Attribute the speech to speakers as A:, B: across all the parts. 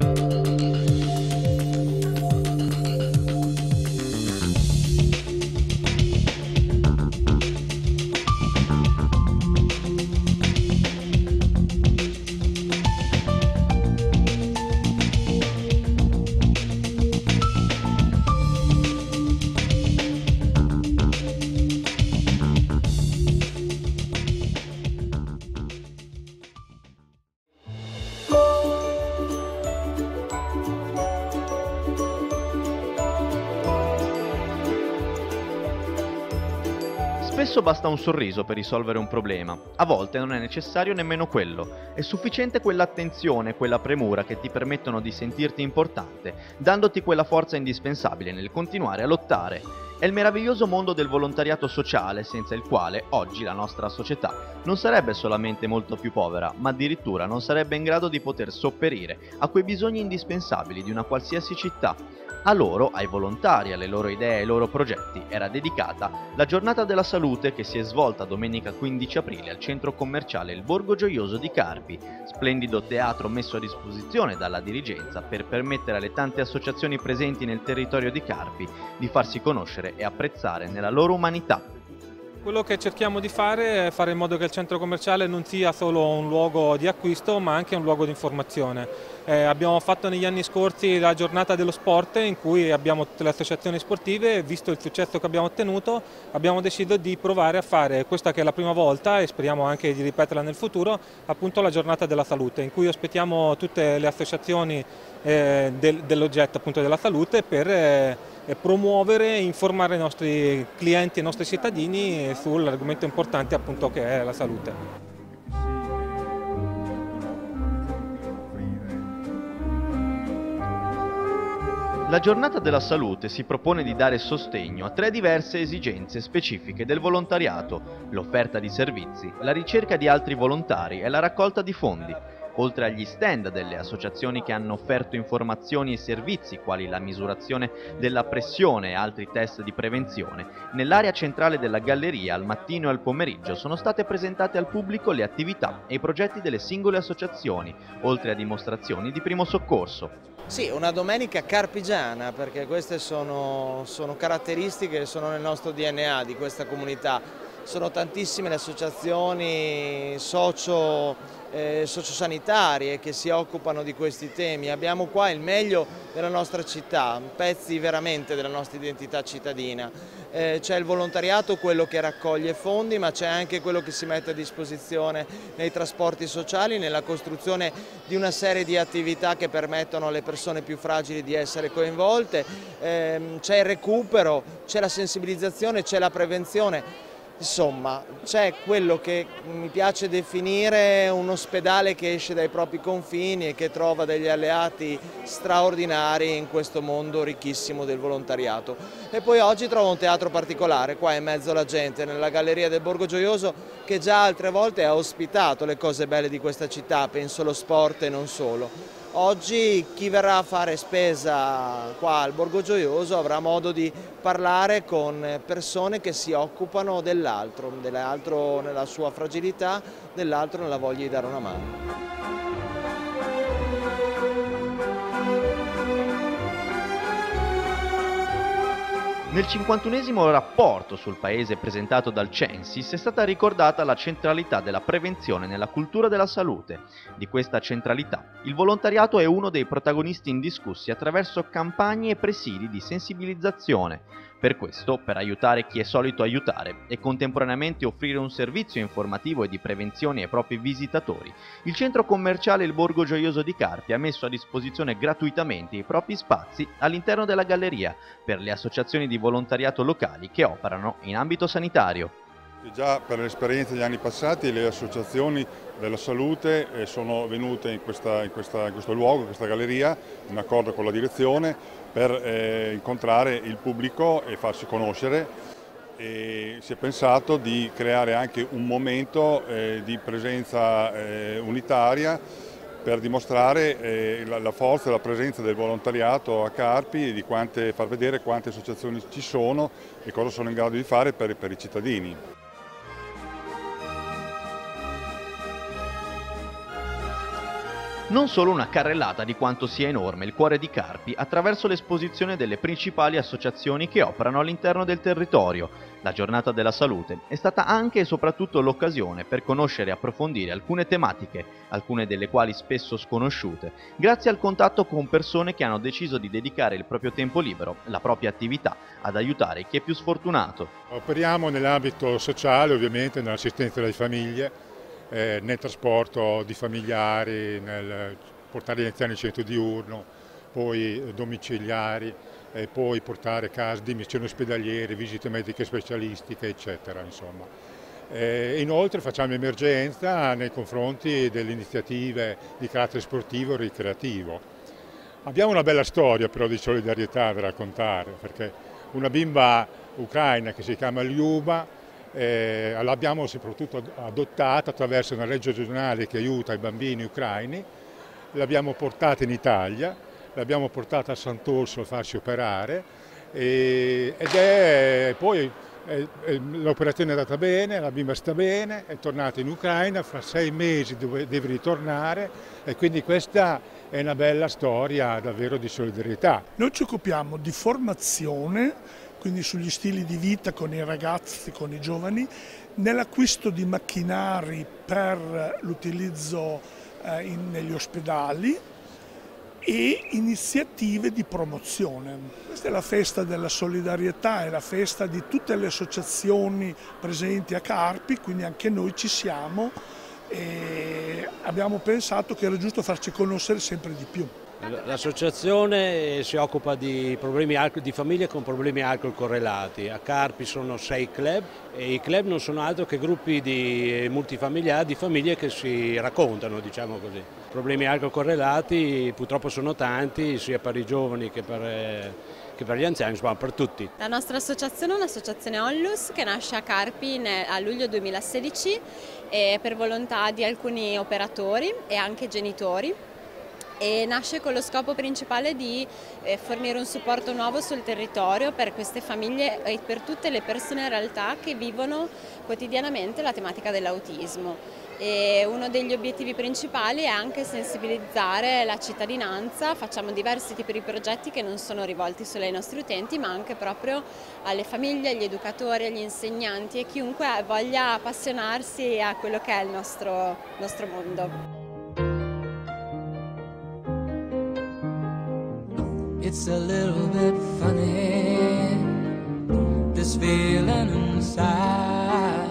A: you Spesso basta un sorriso per risolvere un problema, a volte non è necessario nemmeno quello, è sufficiente quell'attenzione, quella premura che ti permettono di sentirti importante, dandoti quella forza indispensabile nel continuare a lottare. È il meraviglioso mondo del volontariato sociale senza il quale oggi la nostra società non sarebbe solamente molto più povera, ma addirittura non sarebbe in grado di poter sopperire a quei bisogni indispensabili di una qualsiasi città, a loro, ai volontari, alle loro idee e ai loro progetti era dedicata la giornata della salute che si è svolta domenica 15 aprile al centro commerciale Il Borgo Gioioso di Carpi, splendido teatro messo a disposizione dalla dirigenza per permettere alle tante associazioni presenti nel territorio di Carpi di farsi conoscere e apprezzare nella loro umanità
B: quello che cerchiamo di fare è fare in modo che il centro commerciale non sia solo un luogo di acquisto ma anche un luogo di informazione. Eh, abbiamo fatto negli anni scorsi la giornata dello sport in cui abbiamo tutte le associazioni sportive e visto il successo che abbiamo ottenuto abbiamo deciso di provare a fare questa che è la prima volta e speriamo anche di ripeterla nel futuro appunto la giornata della salute in cui ospitiamo tutte le associazioni eh, del, dell'oggetto appunto della salute per eh, promuovere e informare i nostri clienti e i nostri cittadini sull'argomento importante appunto che è la salute.
A: La giornata della salute si propone di dare sostegno a tre diverse esigenze specifiche del volontariato, l'offerta di servizi, la ricerca di altri volontari e la raccolta di fondi oltre agli stand delle associazioni che hanno offerto informazioni e servizi quali la misurazione della pressione e altri test di prevenzione, nell'area centrale della galleria al mattino e al pomeriggio sono state presentate al pubblico le attività e i progetti delle singole associazioni, oltre a dimostrazioni di primo soccorso.
C: Sì, una domenica carpigiana perché queste sono, sono caratteristiche che sono nel nostro DNA di questa comunità. Sono tantissime le associazioni socio eh, sociosanitarie che si occupano di questi temi. Abbiamo qua il meglio della nostra città, pezzi veramente della nostra identità cittadina. Eh, c'è il volontariato, quello che raccoglie fondi, ma c'è anche quello che si mette a disposizione nei trasporti sociali, nella costruzione di una serie di attività che permettono alle persone più fragili di essere coinvolte. Eh, c'è il recupero, c'è la sensibilizzazione, c'è la prevenzione Insomma, c'è quello che mi piace definire un ospedale che esce dai propri confini e che trova degli alleati straordinari in questo mondo ricchissimo del volontariato. E poi oggi trovo un teatro particolare, qua in mezzo alla gente, nella galleria del Borgo Gioioso, che già altre volte ha ospitato le cose belle di questa città, penso lo sport e non solo. Oggi chi verrà a fare spesa qua al Borgo Gioioso avrà modo di parlare con persone che si occupano dell'altro, dell'altro nella sua fragilità, dell'altro nella voglia di dare una mano.
A: Nel 51 rapporto sul paese presentato dal Censis è stata ricordata la centralità della prevenzione nella cultura della salute. Di questa centralità, il volontariato è uno dei protagonisti indiscussi attraverso campagne e presidi di sensibilizzazione, per questo, per aiutare chi è solito aiutare e contemporaneamente offrire un servizio informativo e di prevenzione ai propri visitatori, il centro commerciale Il Borgo Gioioso di Carpi ha messo a disposizione gratuitamente i propri spazi all'interno della galleria per le associazioni di volontariato locali che operano in ambito sanitario.
D: Già per l'esperienza degli anni passati le associazioni della salute eh, sono venute in, questa, in, questa, in questo luogo, in questa galleria, in accordo con la direzione, per eh, incontrare il pubblico e farsi conoscere e si è pensato di creare anche un momento eh, di presenza eh, unitaria per dimostrare eh, la, la, forza e la presenza del volontariato a Carpi e quante, far vedere quante associazioni ci sono e cosa sono in grado di fare per, per i cittadini.
A: Non solo una carrellata di quanto sia enorme il cuore di Carpi attraverso l'esposizione delle principali associazioni che operano all'interno del territorio. La giornata della salute è stata anche e soprattutto l'occasione per conoscere e approfondire alcune tematiche, alcune delle quali spesso sconosciute, grazie al contatto con persone che hanno deciso di dedicare il proprio tempo libero, la propria attività, ad aiutare chi è più sfortunato.
E: Operiamo nell'ambito sociale, ovviamente, nell'assistenza alle famiglie eh, nel trasporto di familiari, nel portare gli anziani in centro diurno, poi domiciliari, e poi portare case di missioni ospedaliere, visite mediche specialistiche, eccetera. Eh, inoltre facciamo emergenza nei confronti delle iniziative di carattere sportivo e ricreativo. Abbiamo una bella storia però di solidarietà da raccontare, perché una bimba ucraina che si chiama Liuba eh, l'abbiamo soprattutto adottata attraverso una legge regionale che aiuta i bambini ucraini, l'abbiamo portata in Italia, l'abbiamo portata a Sant'Orso a farsi operare e, ed è poi l'operazione è andata bene, la bimba sta bene, è tornata in Ucraina, fra sei mesi deve, deve ritornare e quindi questa è una bella storia davvero di solidarietà.
F: Noi ci occupiamo di formazione quindi sugli stili di vita con i ragazzi, con i giovani, nell'acquisto di macchinari per l'utilizzo eh, negli ospedali e iniziative di promozione. Questa è la festa della solidarietà, è la festa di tutte le associazioni presenti a Carpi, quindi anche noi ci siamo e abbiamo pensato che era giusto farci conoscere sempre di più.
G: L'associazione si occupa di di famiglie con problemi alcol correlati. A Carpi sono sei club e i club non sono altro che gruppi di multifamiliari, di famiglie che si raccontano, diciamo così. Problemi alcol correlati purtroppo sono tanti, sia per i giovani che per, che per gli anziani, insomma per tutti.
H: La nostra associazione è un'associazione Onlus che nasce a Carpi a luglio 2016 per volontà di alcuni operatori e anche genitori e nasce con lo scopo principale di eh, fornire un supporto nuovo sul territorio per queste famiglie e per tutte le persone in realtà che vivono quotidianamente la tematica dell'autismo. E uno degli obiettivi principali è anche sensibilizzare la cittadinanza, facciamo diversi tipi di progetti che non sono rivolti solo ai nostri utenti ma anche proprio alle famiglie, agli educatori, agli insegnanti e chiunque voglia appassionarsi a quello che è il nostro, nostro mondo. It's a little bit funny,
A: this feeling inside.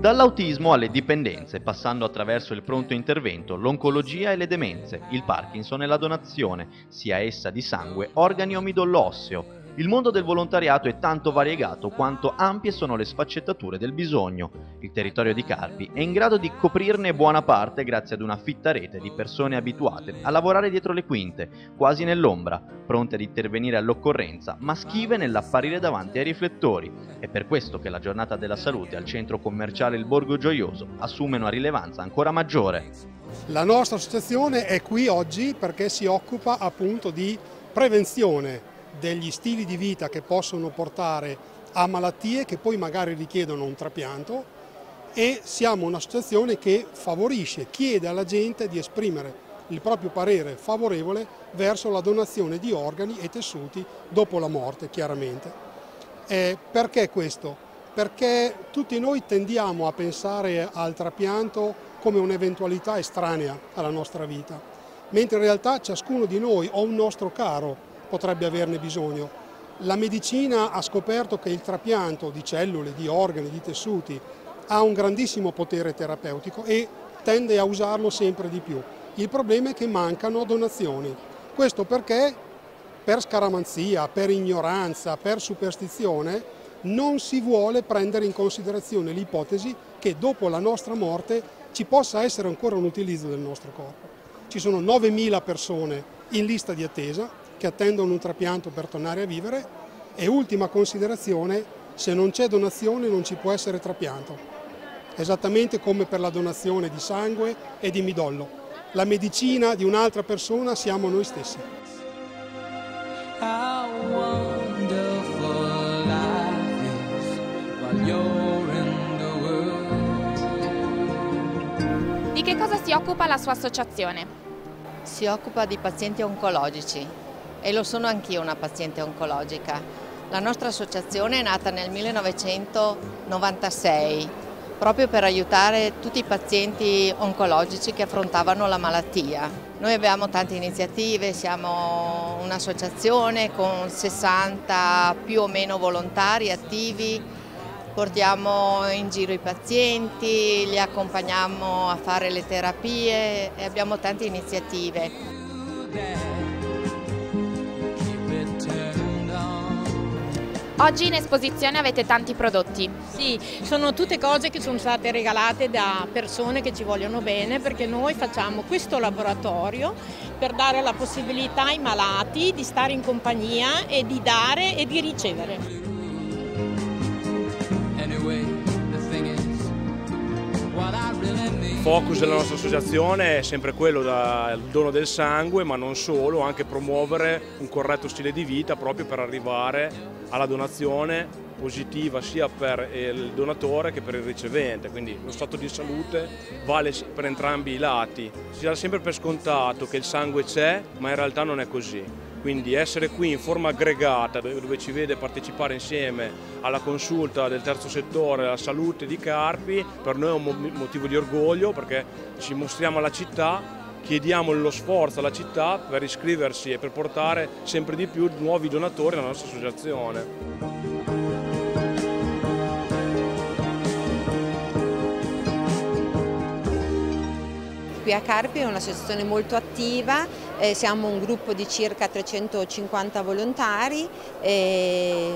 A: Dall'autismo alle dipendenze, passando attraverso il pronto intervento, l'oncologia e le demenze, il Parkinson e la donazione, sia essa di sangue, organi o midollo osseo, il mondo del volontariato è tanto variegato quanto ampie sono le sfaccettature del bisogno. Il territorio di Carpi è in grado di coprirne buona parte grazie ad una fitta rete di persone abituate a lavorare dietro le quinte, quasi nell'ombra, pronte ad intervenire all'occorrenza, ma schive nell'apparire davanti ai riflettori. È per questo che la giornata della salute al centro commerciale Il Borgo Gioioso assume una rilevanza ancora maggiore.
I: La nostra associazione è qui oggi perché si occupa appunto di prevenzione degli stili di vita che possono portare a malattie che poi magari richiedono un trapianto e siamo un'associazione che favorisce, chiede alla gente di esprimere il proprio parere favorevole verso la donazione di organi e tessuti dopo la morte, chiaramente. Eh, perché questo? Perché tutti noi tendiamo a pensare al trapianto come un'eventualità estranea alla nostra vita, mentre in realtà ciascuno di noi o un nostro caro potrebbe averne bisogno. La medicina ha scoperto che il trapianto di cellule, di organi, di tessuti ha un grandissimo potere terapeutico e tende a usarlo sempre di più. Il problema è che mancano donazioni. Questo perché per scaramanzia, per ignoranza, per superstizione non si vuole prendere in considerazione l'ipotesi che dopo la nostra morte ci possa essere ancora un utilizzo del nostro corpo. Ci sono 9.000 persone in lista di attesa, che attendono un trapianto per tornare a vivere e ultima considerazione, se non c'è donazione non ci può essere trapianto, esattamente come per la donazione di sangue e di midollo. La medicina di un'altra persona siamo noi stessi.
J: Di che cosa si occupa la sua associazione? si occupa di pazienti oncologici e lo sono anch'io una paziente oncologica. La nostra associazione è nata nel 1996 proprio per aiutare tutti i pazienti oncologici che affrontavano la malattia. Noi abbiamo tante iniziative, siamo un'associazione con 60 più o meno volontari attivi, portiamo in giro i pazienti, li accompagniamo a fare le terapie e abbiamo tante iniziative.
K: Oggi in esposizione avete tanti prodotti.
L: Sì, sono tutte cose che sono state regalate da persone che ci vogliono bene perché noi facciamo questo laboratorio per dare la possibilità ai malati di stare in compagnia e di dare e di ricevere.
M: Focus della nostra associazione è sempre quello del dono del sangue, ma non solo, anche promuovere un corretto stile di vita proprio per arrivare alla donazione positiva sia per il donatore che per il ricevente, quindi lo stato di salute vale per entrambi i lati. Si dà sempre per scontato che il sangue c'è, ma in realtà non è così. Quindi essere qui in forma aggregata dove ci vede partecipare insieme alla consulta del terzo settore, alla salute di Carpi, per noi è un motivo di orgoglio perché ci mostriamo alla città chiediamo lo sforzo alla città per iscriversi e per portare sempre di più nuovi donatori alla nostra associazione.
N: Qui a Carpi è un'associazione molto attiva, eh, siamo un gruppo di circa 350 volontari, eh,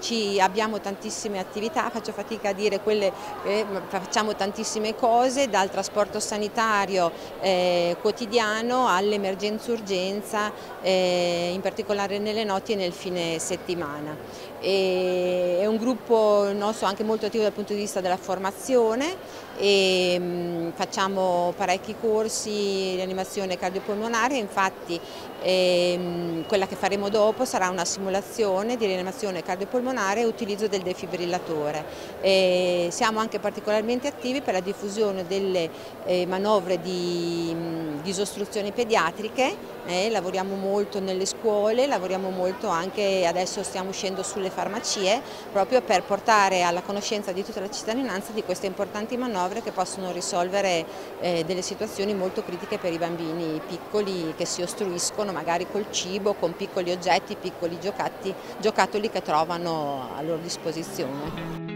N: ci, abbiamo tantissime attività, faccio fatica a dire quelle, eh, facciamo tantissime cose, dal trasporto sanitario eh, quotidiano all'emergenza urgenza, eh, in particolare nelle notti e nel fine settimana. E è un gruppo nostro anche molto attivo dal punto di vista della formazione e mm, facciamo parecchi corsi di animazione cardiopolmonare, infatti ehm, quella che faremo dopo sarà una simulazione di rianimazione cardiopolmonare e utilizzo del defibrillatore. E siamo anche particolarmente attivi per la diffusione delle eh, manovre di mh, disostruzioni pediatriche, eh, lavoriamo molto nelle scuole, lavoriamo molto anche, adesso stiamo uscendo sulle farmacie, proprio per portare alla conoscenza di tutta la cittadinanza di queste importanti manovre che possono risolvere eh, delle situazioni molto critiche per i bambini piccoli che si ostruiscono magari col cibo, con piccoli oggetti, piccoli giocati, giocattoli che trovano a loro disposizione.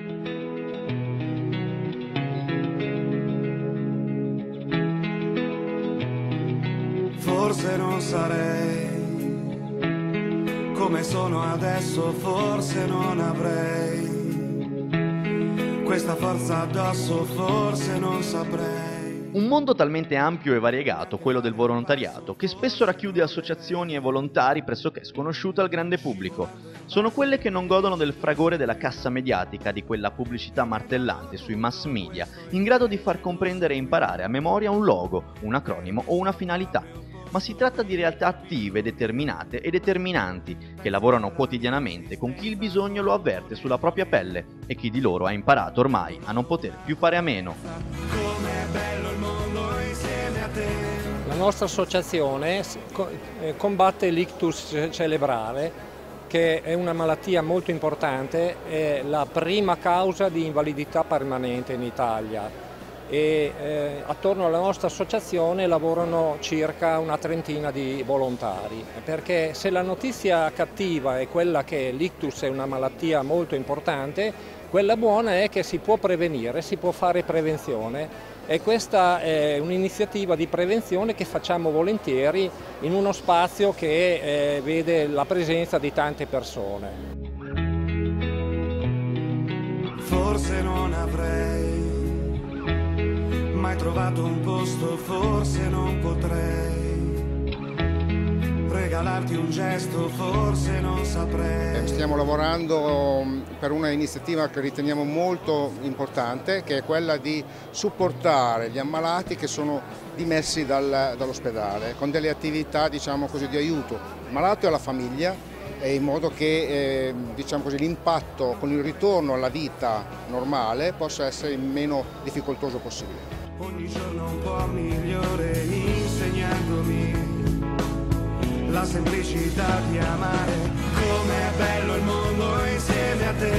O: Forse non sarei come sono adesso, forse non avrei questa forza addosso, forse non saprei.
A: Un mondo talmente ampio e variegato, quello del volontariato, che spesso racchiude associazioni e volontari pressoché sconosciute al grande pubblico. Sono quelle che non godono del fragore della cassa mediatica, di quella pubblicità martellante sui mass media, in grado di far comprendere e imparare a memoria un logo, un acronimo o una finalità ma si tratta di realtà attive, determinate e determinanti, che lavorano quotidianamente con chi il bisogno lo avverte sulla propria pelle e chi di loro ha imparato ormai a non poter più fare a meno.
P: La nostra associazione eh, combatte l'ictus cerebrale che è una malattia molto importante, è la prima causa di invalidità permanente in Italia e eh, attorno alla nostra associazione lavorano circa una trentina di volontari perché se la notizia cattiva è quella che l'ictus è una malattia molto importante, quella buona è che si può prevenire, si può fare prevenzione e questa è un'iniziativa di prevenzione che facciamo volentieri in uno spazio che eh, vede la presenza di tante persone.
O: Forse non avrei trovato un posto, forse non potrei regalarti un gesto, forse non saprei.
Q: Stiamo lavorando mm, per una iniziativa che riteniamo molto importante, che è quella di supportare gli ammalati che sono dimessi dal, dall'ospedale, con delle attività diciamo così, di aiuto al malato e alla famiglia, in modo che eh, diciamo l'impatto con il ritorno alla vita normale possa essere il meno difficoltoso possibile.
O: Ogni giorno un po' migliore insegnandomi la semplicità di amare. Com'è bello il mondo insieme a te,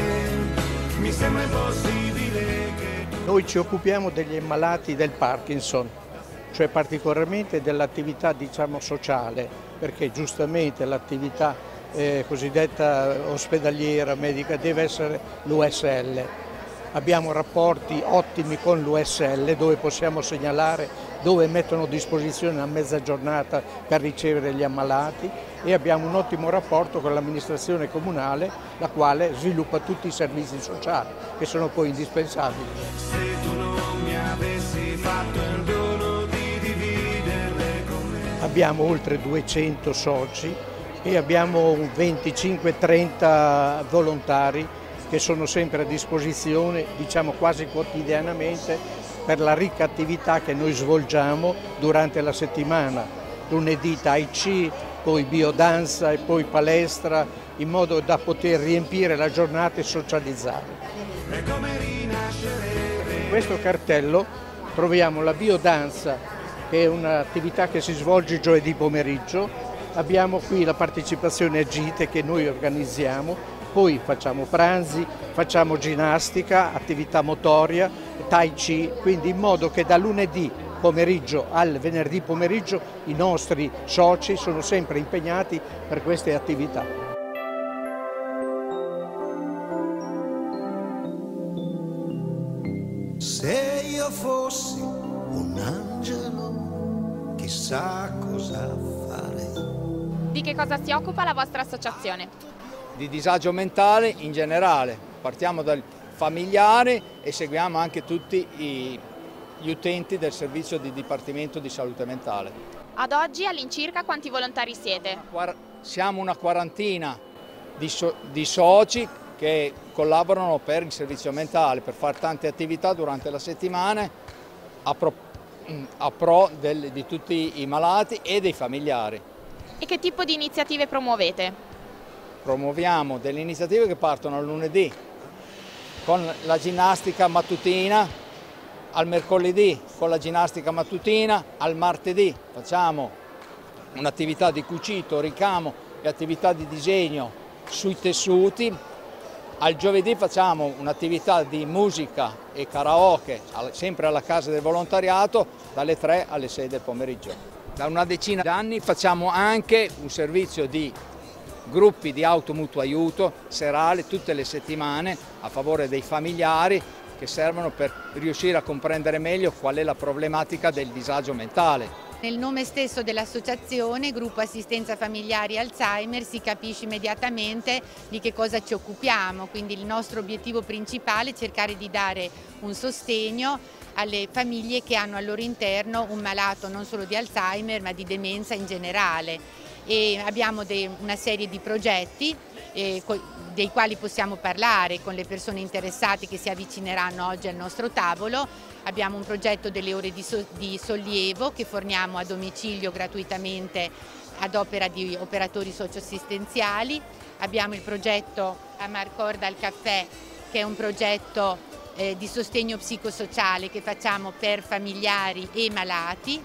O: mi sembra impossibile che...
R: Noi ci occupiamo degli ammalati del Parkinson, cioè particolarmente dell'attività diciamo, sociale, perché giustamente l'attività eh, cosiddetta ospedaliera, medica, deve essere l'USL. Abbiamo rapporti ottimi con l'USL dove possiamo segnalare dove mettono a disposizione a mezza giornata per ricevere gli ammalati e abbiamo un ottimo rapporto con l'amministrazione comunale la quale sviluppa tutti i servizi sociali che sono poi indispensabili.
O: Se tu non mi avessi fatto il dono di dividerle con me.
R: Abbiamo oltre 200 soci e abbiamo 25-30 volontari che sono sempre a disposizione, diciamo quasi quotidianamente, per la ricca attività che noi svolgiamo durante la settimana. Lunedì Tai Chi, poi biodanza e poi palestra, in modo da poter riempire la giornata e socializzare. In questo cartello troviamo la biodanza, che è un'attività che si svolge giovedì pomeriggio, abbiamo qui la partecipazione a gite che noi organizziamo, poi facciamo pranzi, facciamo ginnastica, attività motoria, tai chi, quindi in modo che da lunedì pomeriggio al venerdì pomeriggio i nostri soci sono sempre impegnati per queste attività.
O: Se io fossi un angelo, chissà cosa farei.
K: Di che cosa si occupa la vostra associazione?
S: Di disagio mentale in generale. Partiamo dal familiare e seguiamo anche tutti i, gli utenti del servizio di Dipartimento di Salute Mentale.
K: Ad oggi all'incirca quanti volontari siete?
S: Siamo una quarantina di, so, di soci che collaborano per il servizio mentale, per fare tante attività durante la settimana a pro, a pro del, di tutti i malati e dei familiari.
K: E che tipo di iniziative promuovete?
S: Promuoviamo delle iniziative che partono lunedì con la ginnastica mattutina, al mercoledì con la ginnastica mattutina, al martedì facciamo un'attività di cucito, ricamo e attività di disegno sui tessuti, al giovedì facciamo un'attività di musica e karaoke, sempre alla Casa del Volontariato, dalle 3 alle 6 del pomeriggio. Da una decina d'anni facciamo anche un servizio di gruppi di automutuo aiuto serale tutte le settimane a favore dei familiari che servono per riuscire a comprendere meglio qual è la problematica del disagio mentale.
T: Nel nome stesso dell'associazione, Gruppo Assistenza Familiari Alzheimer, si capisce immediatamente di che cosa ci occupiamo, quindi il nostro obiettivo principale è cercare di dare un sostegno alle famiglie che hanno al loro interno un malato non solo di Alzheimer ma di demenza in generale e abbiamo una serie di progetti eh, dei quali possiamo parlare con le persone interessate che si avvicineranno oggi al nostro tavolo. Abbiamo un progetto delle ore di, so di sollievo che forniamo a domicilio gratuitamente ad opera di operatori socioassistenziali. Abbiamo il progetto Amarcorda al caffè che è un progetto eh, di sostegno psicosociale che facciamo per familiari e malati,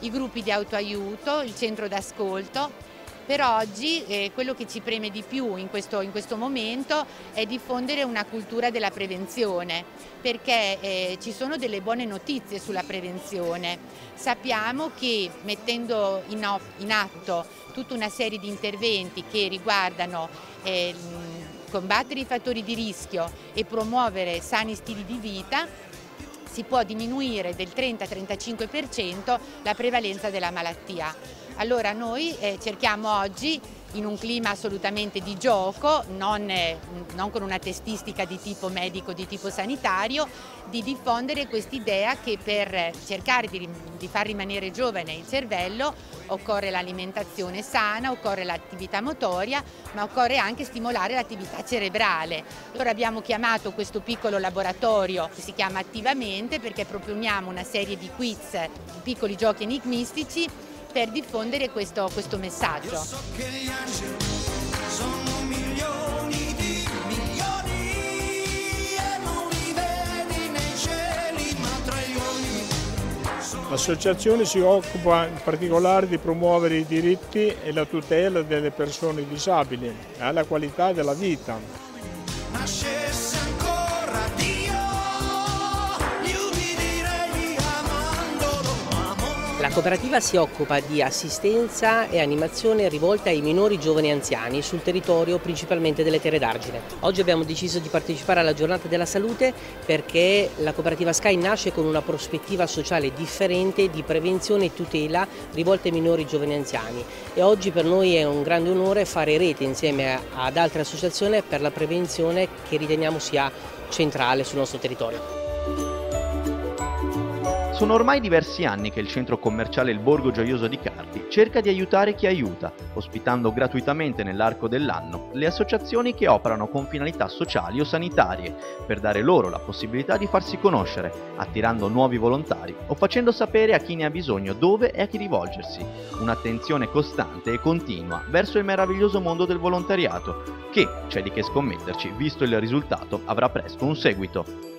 T: i gruppi di autoaiuto, il centro d'ascolto per oggi eh, quello che ci preme di più in questo, in questo, momento è diffondere una cultura della prevenzione, perché eh, ci sono delle buone notizie sulla prevenzione. Sappiamo che mettendo in, in atto tutta una serie di interventi che riguardano eh, combattere i fattori di rischio e promuovere sani stili di vita, si può diminuire del 30-35% la prevalenza della malattia. Allora noi eh, cerchiamo oggi in un clima assolutamente di gioco, non, eh, non, con una testistica di tipo medico, di tipo sanitario, di diffondere quest'idea che per cercare di, di, far rimanere giovane il cervello occorre l'alimentazione sana, occorre l'attività motoria, ma occorre anche stimolare l'attività cerebrale. Allora abbiamo chiamato questo piccolo laboratorio che si chiama Attivamente perché proponiamo una serie di quiz, di piccoli giochi enigmistici per diffondere questo, questo messaggio.
U: L'associazione si occupa in particolare di promuovere i diritti e la tutela delle persone disabili e la qualità della vita.
V: Cooperativa si occupa di assistenza e animazione rivolta ai minori giovani e anziani sul territorio principalmente delle Terre d'Argine. Oggi abbiamo deciso di partecipare alla giornata della salute perché la cooperativa Sky nasce con una prospettiva sociale differente di prevenzione e tutela rivolta ai minori giovani e anziani e oggi per noi è un grande onore fare rete insieme ad altre associazioni per la prevenzione che riteniamo sia centrale sul nostro territorio.
A: Sono ormai diversi anni che il centro commerciale Il Borgo Gioioso di Carpi cerca di aiutare chi aiuta, ospitando gratuitamente nell'arco dell'anno le associazioni che operano con finalità sociali o sanitarie, per dare loro la possibilità di farsi conoscere, attirando nuovi volontari o facendo sapere a chi ne ha bisogno dove e a chi rivolgersi. Un'attenzione costante e continua verso il meraviglioso mondo del volontariato, che, c'è di che scommetterci, visto il risultato, avrà presto un seguito.